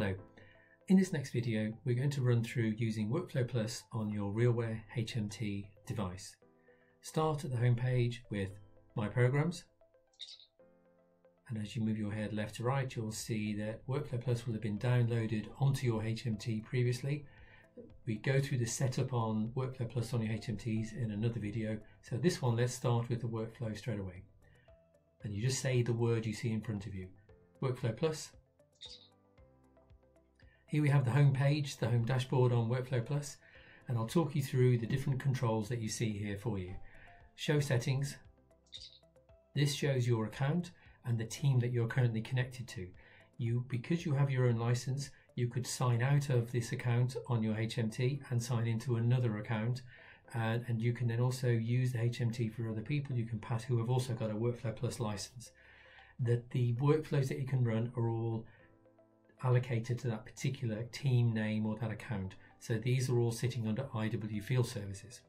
Hello. In this next video, we're going to run through using WorkfloPlus on your RealWear HMT device. Start at the home page with My Programs. And as you move your head left to right, you'll see that WorkfloPlus will have been downloaded onto your HMT previously. We go through the setup on WorkfloPlus on your HMTs in another video. So this one, let's start with the workflow straight away. And you just say the word you see in front of you. WorkfloPlus, here we have the home page, the home dashboard on WorkfloPlus, and I'll talk you through the different controls that you see here for you. Show settings. This shows your account and the team that you're currently connected to. You, because you have your own license, you could sign out of this account on your HMT and sign into another account. And, and you can then also use the HMT for other people you can pass who have also got a WorkfloPlus license. That the workflows that you can run are all allocated to that particular team name or that account. So these are all sitting under IW Field Services.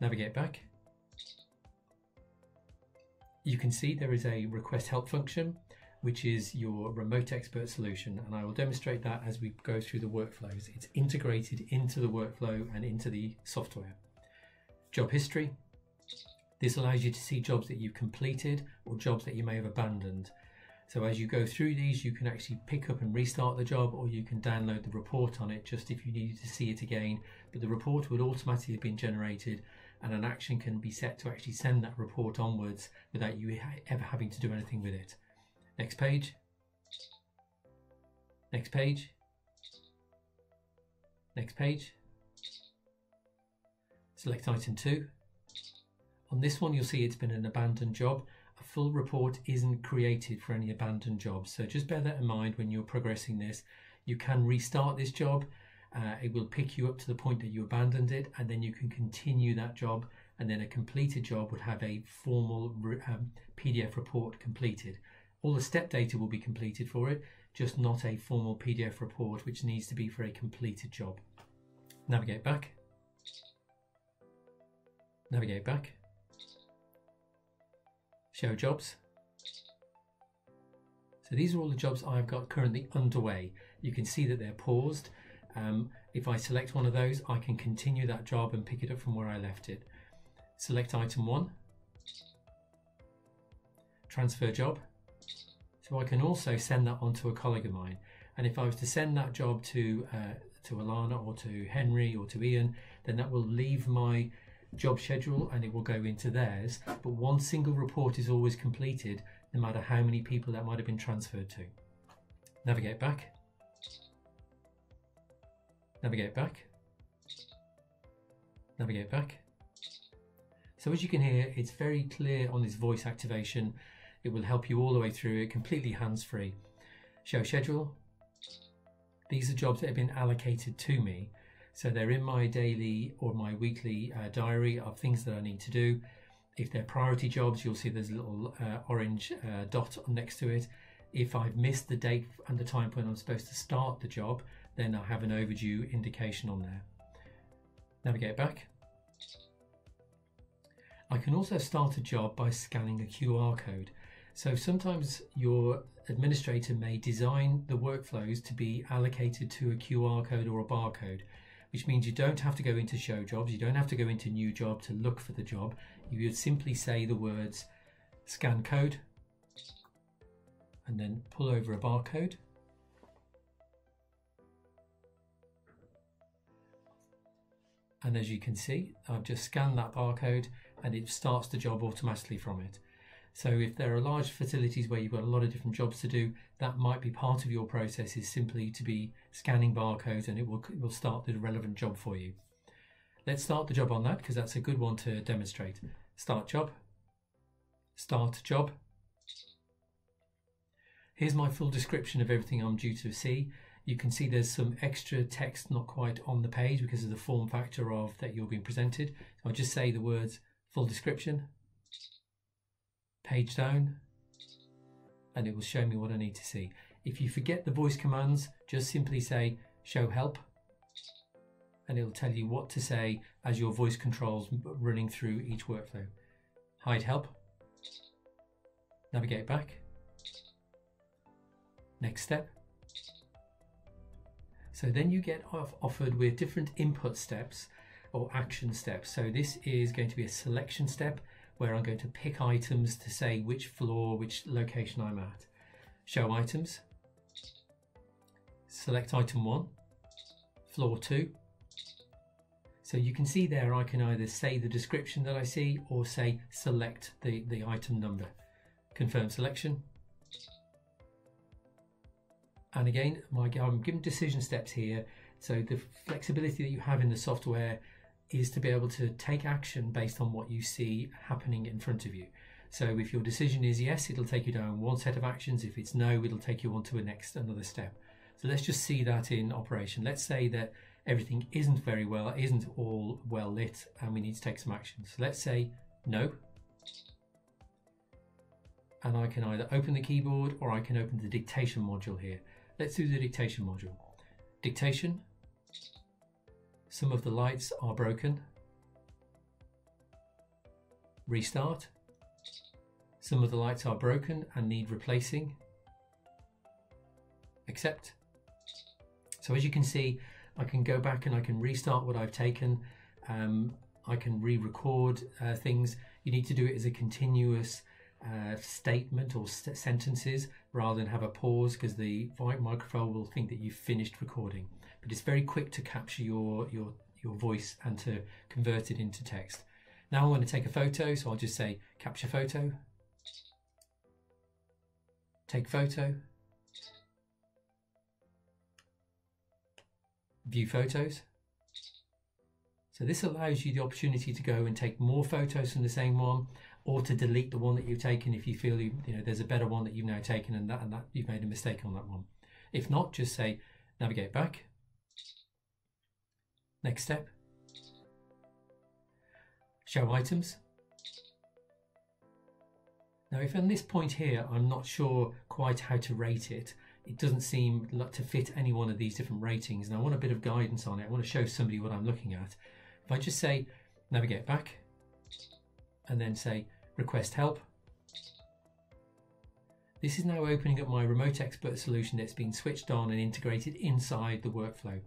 Navigate back. You can see there is a request help function, which is your remote expert solution. And I will demonstrate that as we go through the workflows. It's integrated into the workflow and into the software. Job history. This allows you to see jobs that you've completed or jobs that you may have abandoned. So as you go through these, you can actually pick up and restart the job or you can download the report on it just if you needed to see it again. But the report would automatically have been generated and an action can be set to actually send that report onwards without you ever having to do anything with it. Next page. Next page. Next page. Select item 2. On this one you'll see it's been an abandoned job full report isn't created for any abandoned jobs. So just bear that in mind when you're progressing this. You can restart this job. Uh, it will pick you up to the point that you abandoned it and then you can continue that job and then a completed job would have a formal um, PDF report completed. All the step data will be completed for it, just not a formal PDF report which needs to be for a completed job. Navigate back. Navigate back show jobs. So these are all the jobs I've got currently underway. You can see that they're paused. Um, if I select one of those, I can continue that job and pick it up from where I left it. Select item one, transfer job. So I can also send that on to a colleague of mine. And if I was to send that job to uh, to Alana or to Henry or to Ian, then that will leave my job schedule and it will go into theirs. But one single report is always completed, no matter how many people that might have been transferred to. Navigate back. Navigate back. Navigate back. So as you can hear, it's very clear on this voice activation. It will help you all the way through it, completely hands-free. Show schedule. These are jobs that have been allocated to me. So they're in my daily or my weekly uh, diary of things that I need to do. If they're priority jobs, you'll see there's a little uh, orange uh, dot next to it. If I've missed the date and the time when I'm supposed to start the job, then I have an overdue indication on there. Navigate back. I can also start a job by scanning a QR code. So sometimes your administrator may design the workflows to be allocated to a QR code or a barcode which means you don't have to go into show jobs, you don't have to go into new job to look for the job. You would simply say the words scan code and then pull over a barcode. And as you can see, I've just scanned that barcode and it starts the job automatically from it. So if there are large facilities where you've got a lot of different jobs to do, that might be part of your process is simply to be scanning barcodes and it will, it will start the relevant job for you. Let's start the job on that because that's a good one to demonstrate. Start job, start job. Here's my full description of everything I'm due to see. You can see there's some extra text not quite on the page because of the form factor of that you're being presented. I'll just say the words full description, page down, and it will show me what I need to see. If you forget the voice commands, just simply say show help and it will tell you what to say as your voice controls running through each workflow. Hide help, navigate back, next step, So then you get off- offered with different input steps or action steps. So this is going to be a selection step where I'm going to pick items to say which floor, which location I'm at. Show items. Select item one, floor two. So you can see there I can either say the description that I see or say select the, the item number. Confirm selection. And again, my, I'm given decision steps here. So the flexibility that you have in the software is to be able to take action based on what you see happening in front of you. So if your decision is yes, it'll take you down one set of actions. If it's no, it'll take you on to a next another step. So let's just see that in operation. Let's say that everything isn't very well, isn't all well lit, and we need to take some action. So let's say no. And I can either open the keyboard or I can open the dictation module here. Let's do the dictation module. Dictation. Some of the lights are broken. Restart. Some of the lights are broken and need replacing. Accept. So as you can see, I can go back and I can restart what I've taken. Um, I can re-record uh, things. You need to do it as a continuous uh, statement or st- sentences rather than have a pause because the microphone will think that you've finished recording. But it's very quick to capture your your your voice and to convert it into text. Now I want to take a photo, so I'll just say capture photo, take photo, view photos. So this allows you the opportunity to go and take more photos from the same one or to delete the one that you've taken if you feel you, you know there's a better one that you've now taken and that and that you've made a mistake on that one. If not, just say navigate back. Next step. Show items. Now if at this point here I'm not sure quite how to rate it, it doesn't seem to fit any one of these different ratings and I want a bit of guidance on it. I want to show somebody what I'm looking at. If I just say navigate back and then say request help, this is now opening up my remote expert solution that's been switched on and integrated inside the workflow.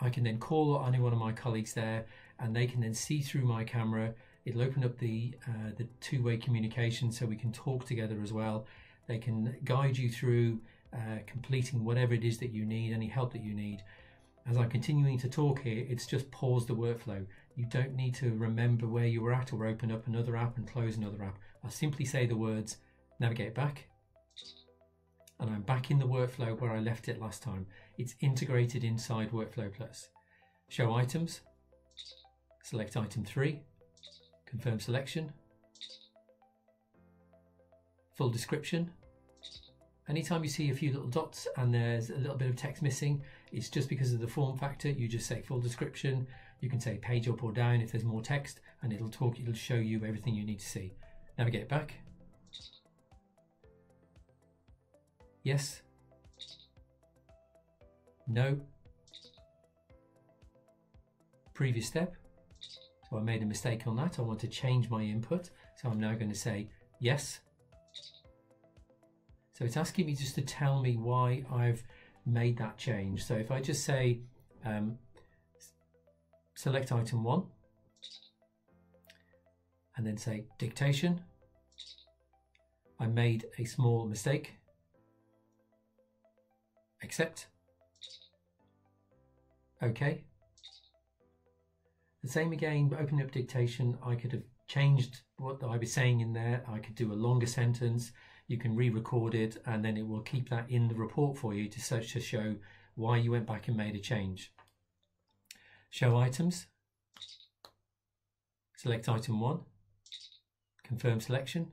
I can then call any one of my colleagues there and they can then see through my camera. It'll open up the, uh, the two-way communication so we can talk together as well. They can guide you through uh, completing whatever it is that you need, any help that you need. As I'm continuing to talk here, it's just pause the workflow. You don't need to remember where you were at or open up another app and close another app. I'll simply say the words navigate back and I'm back in the workflow where I left it last time. It's integrated inside WorkfloPlus. Show items, select item 3, confirm selection, full description, Anytime you see a few little dots and there's a little bit of text missing, it's just because of the form factor. You just say full description. You can say page up or down if there's more text and it'll talk, it'll show you everything you need to see. Navigate back. Yes. No. Previous step. So I made a mistake on that. I want to change my input. So I'm now going to say yes. So it's asking me just to tell me why I've made that change. So if I just say um, select item one and then say dictation, I made a small mistake. Accept. Okay. The same again, opening up dictation, I could have changed what I was saying in there. I could do a longer sentence you can re-record it and then it will keep that in the report for you to such to show why you went back and made a change. Show items. Select item one. Confirm selection.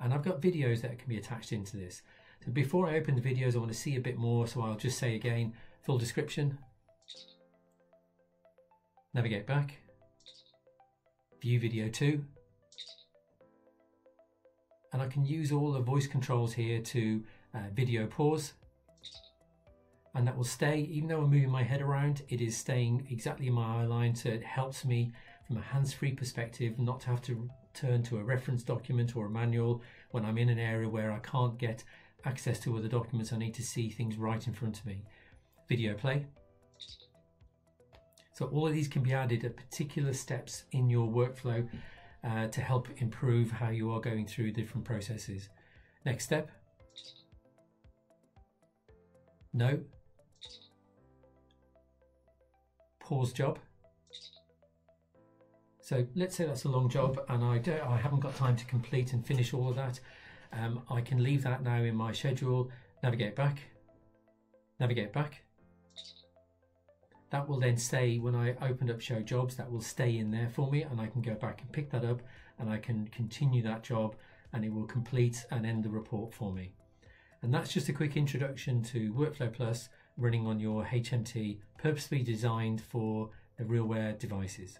And I've got videos that can be attached into this. So before I open the videos, I want to see a bit more. So I'll just say again, full description. Navigate back. View video two and I can use all the voice controls here to uh, video pause and that will stay even though I'm moving my head around it is staying exactly in my eye line so it helps me from a hands-free perspective not to have to turn to a reference document or a manual when I'm in an area where I can't get access to other documents, I need to see things right in front of me. Video play. So all of these can be added at particular steps in your workflow uh, to help improve how you are going through different processes. Next step. No. Pause job. So let's say that's a long job and I, don't, I haven't got time to complete and finish all of that. Um, I can leave that now in my schedule, navigate back, navigate back. That will then stay when I opened up show jobs, that will stay in there for me and I can go back and pick that up and I can continue that job and it will complete and end the report for me. And that's just a quick introduction to WorkfloPlus running on your HMT purposely designed for the RealWear devices.